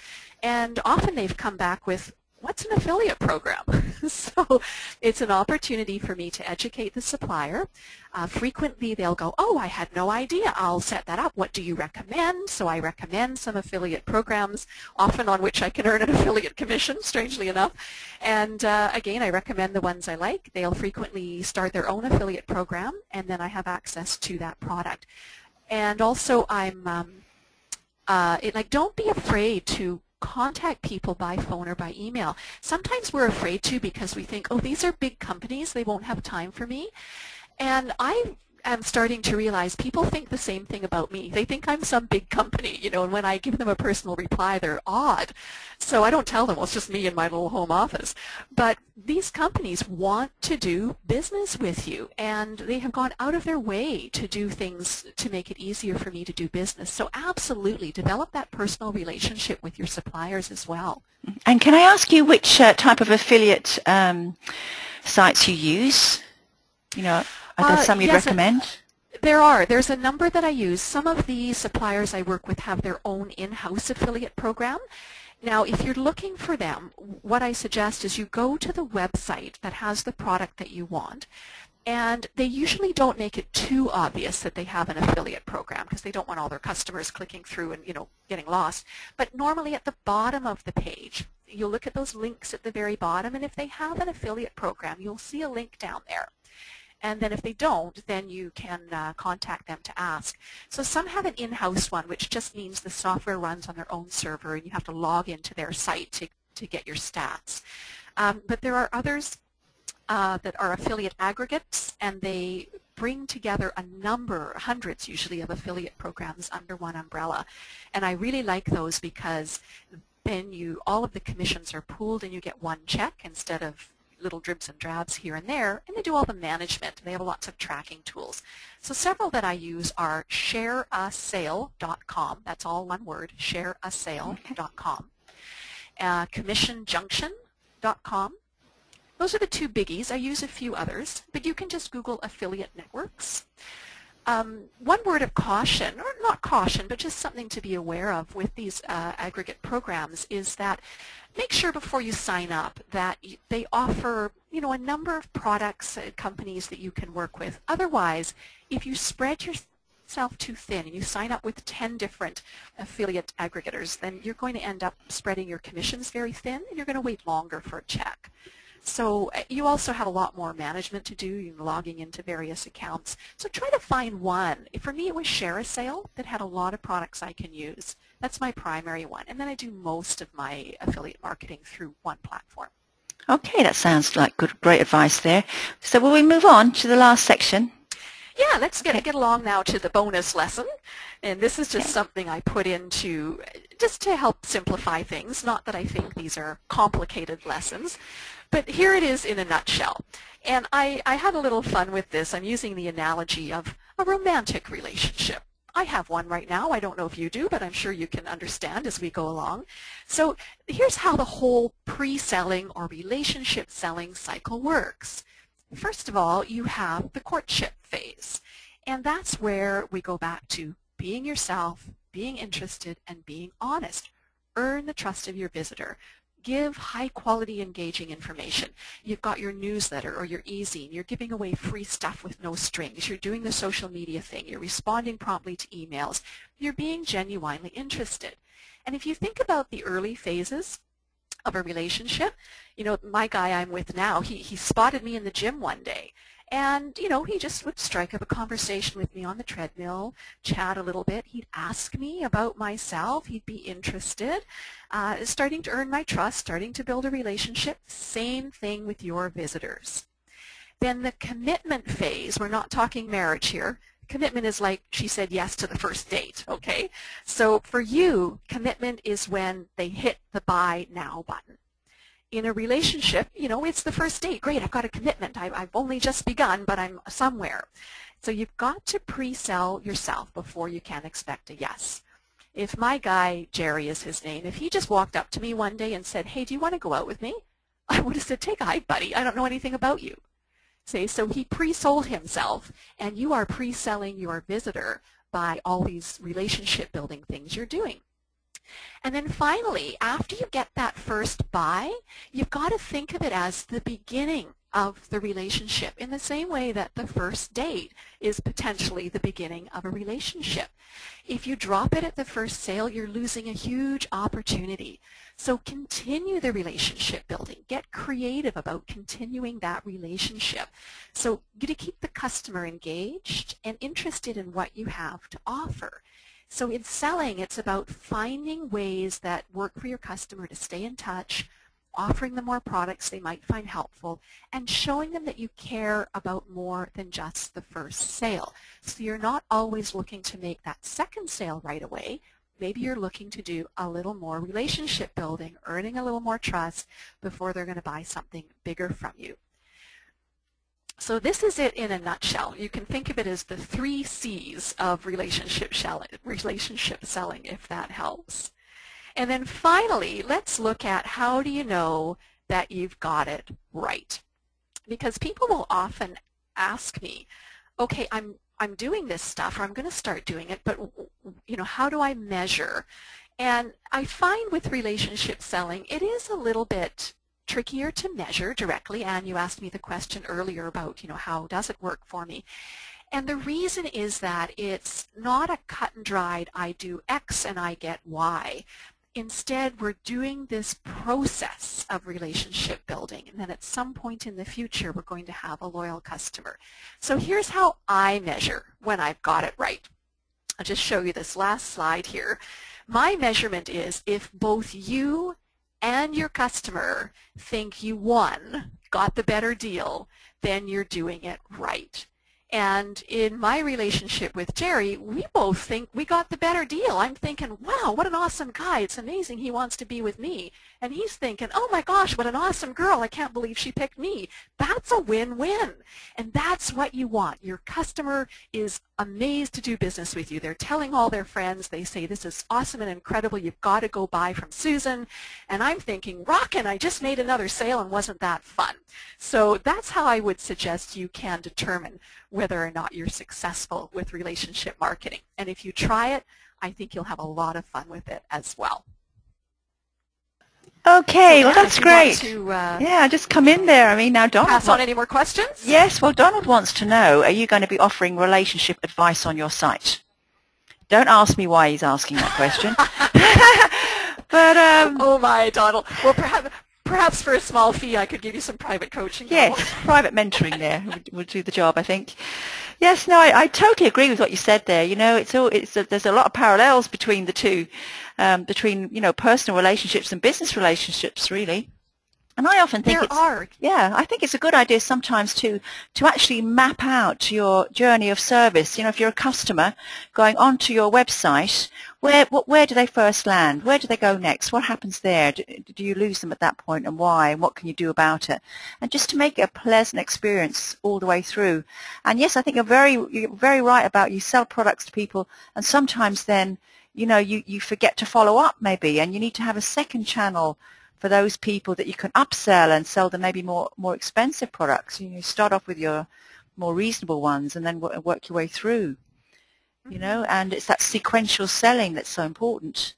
And often they've come back with, what's an affiliate program? so it's an opportunity for me to educate the supplier. Uh, frequently they'll go, oh, I had no idea. I'll set that up. What do you recommend? So I recommend some affiliate programs, often on which I can earn an affiliate commission, strangely enough. And uh, again, I recommend the ones I like. They'll frequently start their own affiliate program, and then I have access to that product. And also I'm, um, uh, it, like, don't be afraid to contact people by phone or by email. Sometimes we're afraid to because we think, oh, these are big companies, they won't have time for me. And I am starting to realize people think the same thing about me. They think I'm some big company, you know, and when I give them a personal reply, they're odd. So I don't tell them, well, it's just me in my little home office. But these companies want to do business with you, and they have gone out of their way to do things to make it easier for me to do business. So absolutely, develop that personal relationship with your suppliers as well. And can I ask you which uh, type of affiliate um, sites you use? You know, are there uh, some you'd yes, recommend? There are. There's a number that I use. Some of the suppliers I work with have their own in-house affiliate program. Now, if you're looking for them, what I suggest is you go to the website that has the product that you want, and they usually don't make it too obvious that they have an affiliate program because they don't want all their customers clicking through and you know getting lost. But normally at the bottom of the page, you'll look at those links at the very bottom, and if they have an affiliate program, you'll see a link down there. And then if they don't, then you can uh, contact them to ask. So some have an in-house one, which just means the software runs on their own server and you have to log into their site to, to get your stats. Um, but there are others uh, that are affiliate aggregates and they bring together a number, hundreds usually, of affiliate programs under one umbrella. And I really like those because then you all of the commissions are pooled and you get one check instead of little dribs and drabs here and there, and they do all the management. They have lots of tracking tools. So several that I use are shareasale.com. That's all one word, shareasale.com. Uh, commissionjunction.com. Those are the two biggies. I use a few others, but you can just Google affiliate networks. Um, one word of caution, or not caution, but just something to be aware of with these uh, aggregate programs is that make sure before you sign up that they offer you know, a number of products and companies that you can work with. Otherwise, if you spread yourself too thin and you sign up with 10 different affiliate aggregators, then you're going to end up spreading your commissions very thin and you're going to wait longer for a check. So uh, you also have a lot more management to do, You're logging into various accounts. So try to find one. For me, it was ShareASale that had a lot of products I can use. That's my primary one. And then I do most of my affiliate marketing through one platform. Okay, that sounds like good, great advice there. So will we move on to the last section? Yeah, let's get, get along now to the bonus lesson. And this is just something I put into just to help simplify things. Not that I think these are complicated lessons, but here it is in a nutshell. And I, I had a little fun with this. I'm using the analogy of a romantic relationship. I have one right now. I don't know if you do, but I'm sure you can understand as we go along. So here's how the whole pre-selling or relationship selling cycle works. First of all, you have the courtship phase. And that's where we go back to being yourself, being interested, and being honest. Earn the trust of your visitor. Give high quality engaging information. You've got your newsletter or your e-zine. You're giving away free stuff with no strings. You're doing the social media thing. You're responding promptly to emails. You're being genuinely interested. And if you think about the early phases, of a relationship. You know, my guy I'm with now, he, he spotted me in the gym one day. And, you know, he just would strike up a conversation with me on the treadmill, chat a little bit. He'd ask me about myself. He'd be interested, uh, starting to earn my trust, starting to build a relationship. Same thing with your visitors. Then the commitment phase, we're not talking marriage here. Commitment is like she said yes to the first date, okay? So for you, commitment is when they hit the buy now button. In a relationship, you know, it's the first date. Great, I've got a commitment. I, I've only just begun, but I'm somewhere. So you've got to pre-sell yourself before you can expect a yes. If my guy, Jerry is his name, if he just walked up to me one day and said, hey, do you want to go out with me? I would have said, take a hike, buddy. I don't know anything about you. See, so he pre-sold himself, and you are pre-selling your visitor by all these relationship building things you're doing. And then finally, after you get that first buy, you've got to think of it as the beginning of the relationship in the same way that the first date is potentially the beginning of a relationship. If you drop it at the first sale, you're losing a huge opportunity. So continue the relationship building. Get creative about continuing that relationship. So to keep the customer engaged and interested in what you have to offer. So in selling, it's about finding ways that work for your customer to stay in touch, offering them more products they might find helpful, and showing them that you care about more than just the first sale. So you're not always looking to make that second sale right away. Maybe you're looking to do a little more relationship building, earning a little more trust before they're going to buy something bigger from you. So this is it in a nutshell. You can think of it as the three C's of relationship, relationship selling, if that helps. And then finally, let's look at how do you know that you've got it right? Because people will often ask me, okay, I'm, I'm doing this stuff or I'm going to start doing it, but you know, how do I measure? And I find with relationship selling, it is a little bit trickier to measure directly. And you asked me the question earlier about, you know, how does it work for me? And the reason is that it's not a cut and dried, I do X and I get Y. Instead, we're doing this process of relationship building, and then at some point in the future, we're going to have a loyal customer. So here's how I measure when I've got it right. I'll just show you this last slide here. My measurement is if both you and your customer think you won, got the better deal, then you're doing it right. And in my relationship with Jerry, we both think we got the better deal. I'm thinking, wow, what an awesome guy. It's amazing he wants to be with me. And he's thinking, oh my gosh, what an awesome girl. I can't believe she picked me. That's a win-win. And that's what you want. Your customer is amazed to do business with you. They're telling all their friends. They say, this is awesome and incredible. You've got to go buy from Susan. And I'm thinking, rockin', I just made another sale and wasn't that fun. So that's how I would suggest you can determine whether or not you're successful with relationship marketing. And if you try it, I think you'll have a lot of fun with it as well. Okay, so well that's great. To, uh, yeah, just come in there. I mean, now Donald. Pass on any more questions? Yes. Well, Donald wants to know: Are you going to be offering relationship advice on your site? Don't ask me why he's asking that question. but um, oh my, Donald. Well, perhaps perhaps for a small fee I could give you some private coaching. Yes, private mentoring there would, would, do the job, I think. Yes, no, I, I, totally agree with what you said there. You know, it's all, it's a, there's a lot of parallels between the two, um, between you know personal relationships and business relationships, really. And I often think there it's, are. yeah, I think it's a good idea sometimes to to actually map out your journey of service. You know, if you're a customer going onto your website, where where do they first land? Where do they go next? What happens there? Do, do you lose them at that point, and why? And what can you do about it? And just to make it a pleasant experience all the way through. And yes, I think you're very you're very right about you sell products to people, and sometimes then you know you you forget to follow up maybe, and you need to have a second channel for those people that you can upsell and sell them maybe more more expensive products. You, know, start off with your more reasonable ones and then work your way through. You know, mm-hmm. and it's that sequential selling that's so important.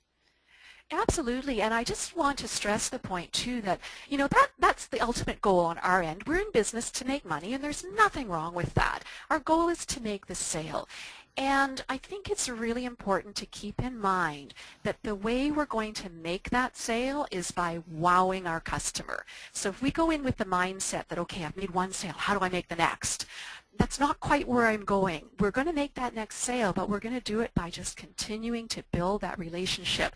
Absolutely, and I just want to stress the point too that you know that that's the ultimate goal on our end. We're in business to make money, and there's nothing wrong with that. Our goal is to make the sale, and I think it's really important to keep in mind that the way we're going to make that sale is by wowing our customer. So if we go in with the mindset that, okay, I've made one sale, how do I make the next? That's not quite where I'm going. We're going to make that next sale, but we're going to do it by just continuing to build that relationship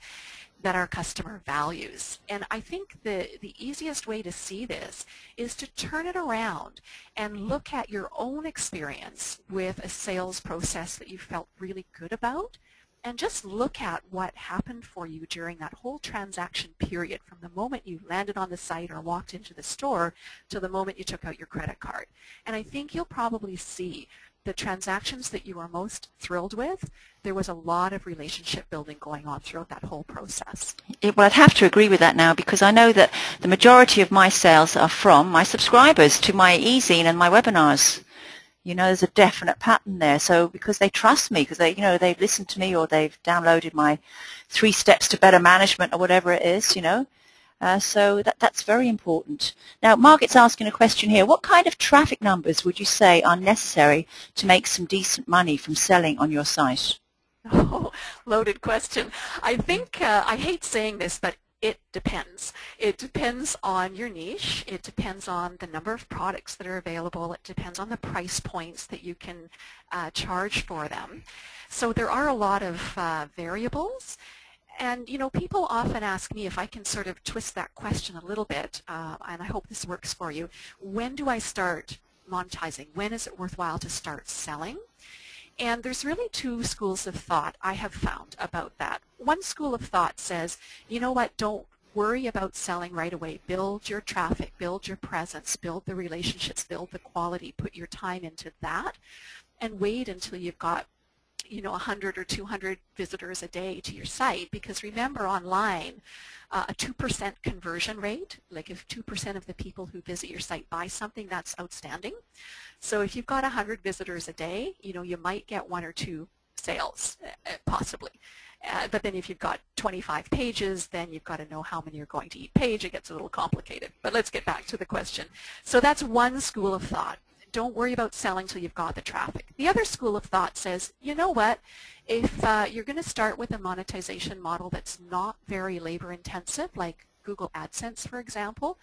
that our customer values. And I think the, the easiest way to see this is to turn it around and look at your own experience with a sales process that you felt really good about and just look at what happened for you during that whole transaction period from the moment you landed on the site or walked into the store to the moment you took out your credit card. And I think you'll probably see the transactions that you were most thrilled with, there was a lot of relationship building going on throughout that whole process. It, well, I'd have to agree with that now because I know that the majority of my sales are from my subscribers to my e-zine and my webinars. You know, there's a definite pattern there. So because they trust me, because they, you know, they've listened to me or they've downloaded my three steps to better management or whatever it is, you know, uh, so that, that's very important. Now, Margaret's asking a question here. What kind of traffic numbers would you say are necessary to make some decent money from selling on your site? Oh, loaded question. I think, uh, I hate saying this, but it depends. It depends on your niche. It depends on the number of products that are available. It depends on the price points that you can uh, charge for them. So there are a lot of uh, variables. And, you know, people often ask me if I can sort of twist that question a little bit, uh, and I hope this works for you. When do I start monetizing? When is it worthwhile to start selling? And there's really two schools of thought I have found about that. One school of thought says, you know what, don't worry about selling right away. Build your traffic, build your presence, build the relationships, build the quality, put your time into that, and wait until you've got you know 100 or 200 visitors a day to your site because remember online uh, a 2% conversion rate like if 2% of the people who visit your site buy something that's outstanding so if you've got 100 visitors a day you know you might get one or two sales uh, possibly uh, but then if you've got 25 pages, then you've got to know how many are going to each page. It gets a little complicated. But let's get back to the question. So that's one school of thought don't worry about selling till you've got the traffic. The other school of thought says, you know what, if uh, you're going to start with a monetization model that's not very labor intensive, like Google AdSense, for example,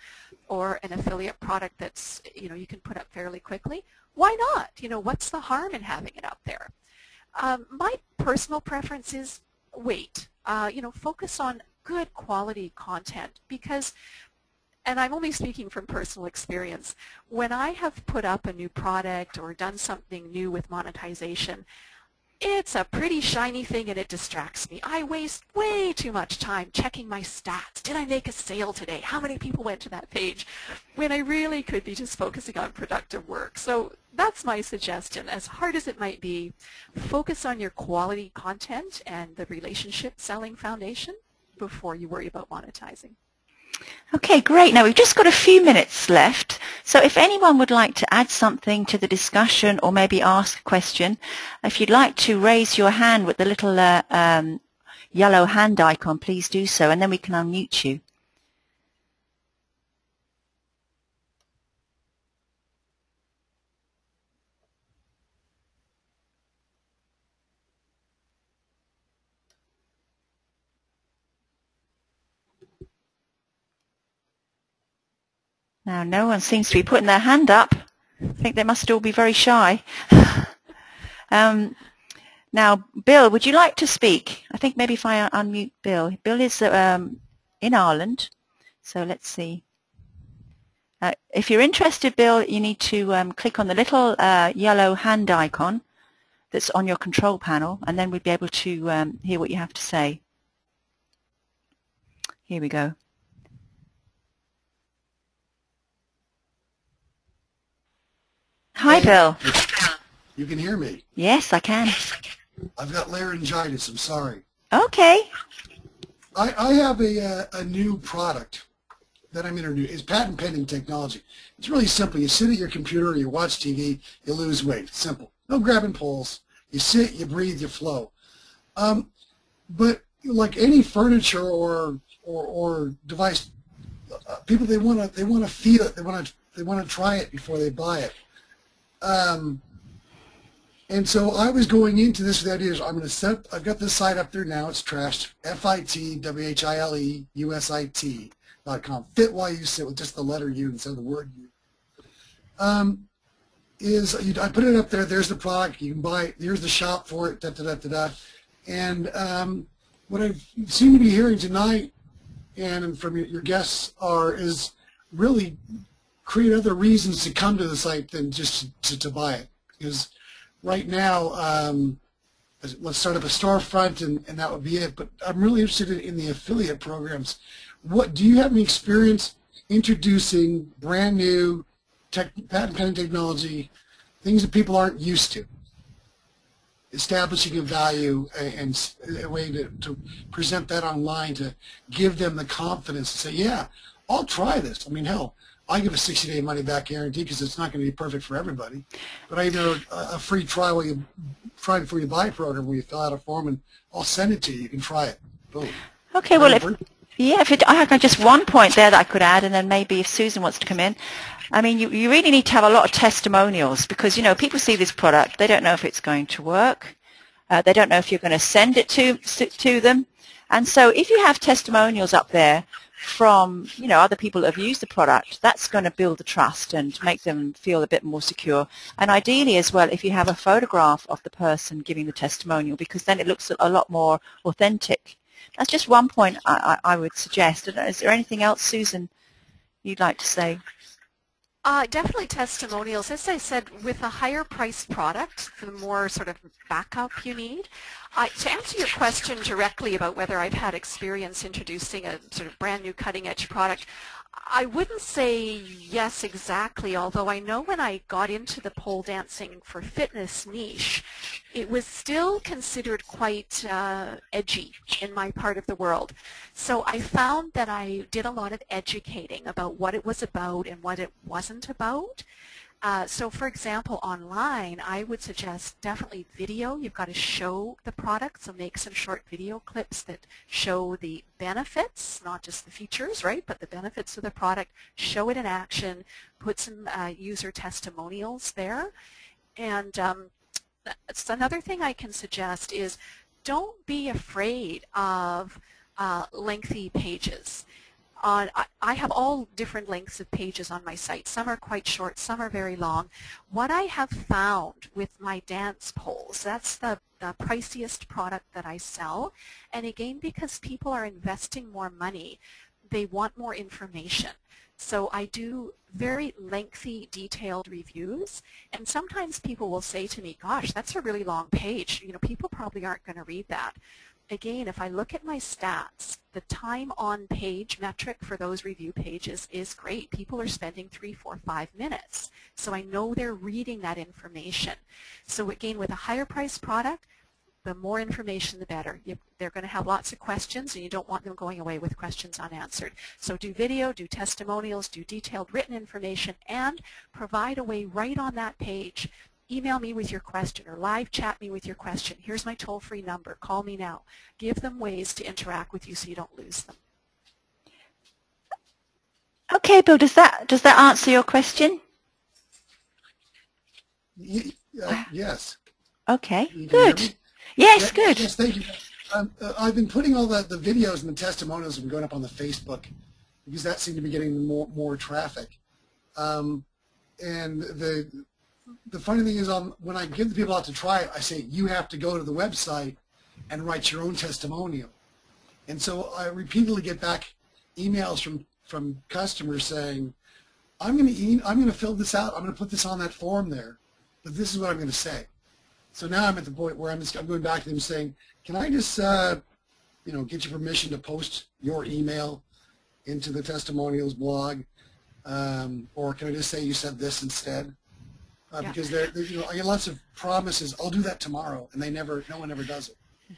or an affiliate product that's, you know, you can put up fairly quickly, why not? You know, what's the harm in having it up there? Um, my personal preference is wait. Uh, you know, focus on good quality content because and I'm only speaking from personal experience, when I have put up a new product or done something new with monetization, it's a pretty shiny thing and it distracts me. I waste way too much time checking my stats. Did I make a sale today? How many people went to that page? When I really could be just focusing on productive work. So that's my suggestion. As hard as it might be, focus on your quality content and the relationship selling foundation before you worry about monetizing. Okay, great. Now we've just got a few minutes left. So if anyone would like to add something to the discussion or maybe ask a question, if you'd like to raise your hand with the little uh, um, yellow hand icon, please do so, and then we can unmute you. Now, no one seems to be putting their hand up. I think they must all be very shy. um, now, Bill, would you like to speak? I think maybe if I unmute Bill. Bill is um, in Ireland, so let's see. Uh, if you're interested, Bill, you need to um, click on the little uh, yellow hand icon that's on your control panel, and then we'd be able to um, hear what you have to say. Here we go. Hi, Bill. You can hear me. Yes, I can. I've got laryngitis. I'm sorry. Okay. I, I have a, uh, a new product that I'm introducing. It's patent pending technology. It's really simple. You sit at your computer, you watch TV, you lose weight. Simple. No grabbing poles. You sit, you breathe, you flow. Um, but like any furniture or or, or device, uh, people they want to they want to feel it. They want to they want to try it before they buy it. Um, and so I was going into this with the idea, I'm going to set, I've got this site up there now, it's trashed, F-I-T-W-H-I-L-E-U-S-I-T dot com. Fit while you sit with just the letter U instead of the word U. Um, is you, I put it up there, there's the product, you can buy it, here's the shop for it, da da da da da. And um, what I seem to be hearing tonight and from your guests are is really create other reasons to come to the site than just to, to buy it. Because right now, um, let's start up a storefront and, and that would be it. But I'm really interested in, in the affiliate programs. What Do you have any experience introducing brand new tech, patent pending technology, things that people aren't used to? establishing a value and a way to, to present that online to give them the confidence to say, yeah, I'll try this. I mean, hell, I give a 60-day money-back guarantee because it's not going to be perfect for everybody. But I even a, a free try while you try before you buy program where you fill out a form and I'll send it to you. You can try it. Boom. Okay, well, if, yeah, if it, I have just one point there that I could add, and then maybe if Susan wants to come in. I mean, you, you really need to have a lot of testimonials because, you know, people see this product, they don't know if it's going to work. Uh, they don't know if you're going to send it to, to them. And so if you have testimonials up there from you know other people that have used the product, that's going to build the trust and make them feel a bit more secure. And ideally as well, if you have a photograph of the person giving the testimonial, because then it looks a lot more authentic. That's just one point I, I, I would suggest. Is there anything else, Susan, you'd like to say? Uh, definitely testimonials. As I said, with a higher priced product, the more sort of backup you need. Uh, to answer your question directly about whether I've had experience introducing a sort of brand new cutting edge product, I wouldn't say yes exactly, although I know when I got into the pole dancing for fitness niche, it was still considered quite uh, edgy in my part of the world. So I found that I did a lot of educating about what it was about and what it wasn't about. Uh, so for example, online, I would suggest definitely video. You've got to show the product, so make some short video clips that show the benefits, not just the features, right, but the benefits of the product. Show it in action. Put some uh, user testimonials there. And um, another thing I can suggest is don't be afraid of uh, lengthy pages on, I, have all different lengths of pages on my site. Some are quite short, some are very long. What I have found with my dance poles, that's the, the priciest product that I sell. And again, because people are investing more money, they want more information. So I do very lengthy, detailed reviews, and sometimes people will say to me, gosh, that's a really long page. You know, people probably aren't going to read that again, if I look at my stats, the time on page metric for those review pages is great. People are spending three, four, five minutes. So I know they're reading that information. So again, with a higher price product, the more information, the better. You, they're going to have lots of questions, and you don't want them going away with questions unanswered. So do video, do testimonials, do detailed written information, and provide a way right on that page email me with your question or live chat me with your question. Here's my toll-free number. Call me now. Give them ways to interact with you so you don't lose them. Okay, Bill, does that does that answer your question? uh, yes. Okay, good. Yes, good. Yes, thank you. Um, uh, I've been putting all the, the videos and the testimonials and going up on the Facebook because that seemed to be getting more more traffic. Um, and the the funny thing is, um, when I give the people out to try it, I say you have to go to the website and write your own testimonial. And so I repeatedly get back emails from from customers saying, "I'm going to e- I'm going to fill this out. I'm going to put this on that form there, but this is what I'm going to say." So now I'm at the point where I'm just I'm going back to them saying, "Can I just uh, you know get your permission to post your email into the testimonials blog, um, or can I just say you said this instead?" Uh, Yeah. Because there, you know, I get lots of promises. I'll do that tomorrow, and they never, no one ever does it.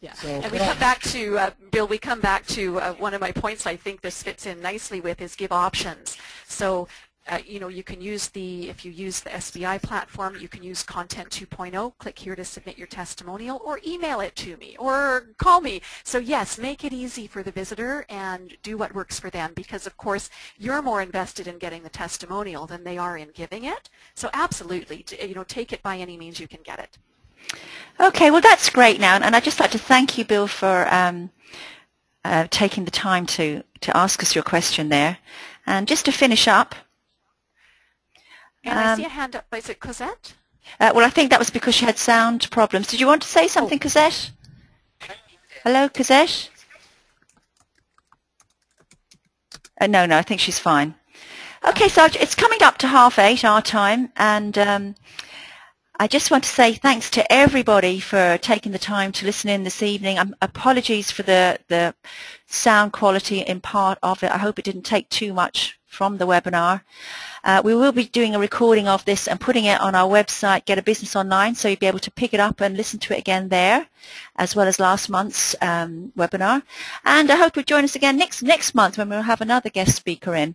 Yeah, So, and we come back to, uh, Bill, we come back to uh, one of my points I think this fits in nicely with is give options. So, uh, you know, you can use the, if you use the SBI platform, you can use Content 2.0, click here to submit your testimonial, or email it to me, or call me. So yes, make it easy for the visitor and do what works for them because, of course, you're more invested in getting the testimonial than they are in giving it. So absolutely, you know, take it by any means you can get it. Okay, well that's great now, and I'd just like to thank you, Bill, for um, uh, taking the time to, to ask us your question there. And just to finish up, And I Um, see a hand up. Is it Cosette? uh, well I think that was because she had sound problems. Did you want to say something, Cosette? Hello, Cosette? Uh, no, no, I think she's fine. Okay, so it's coming up to half eight our time, and um, I just want to say thanks to everybody for taking the time to listen in this evening. Um, apologies for the, the sound quality in part of it. I hope it didn't take too much from the webinar. Uh, we will be doing a recording of this and putting it on our website, Get a Business Online, so you'll be able to pick it up and listen to it again there, as well as last month's um, webinar. And I hope you'll join us again next next month when we'll have another guest speaker in.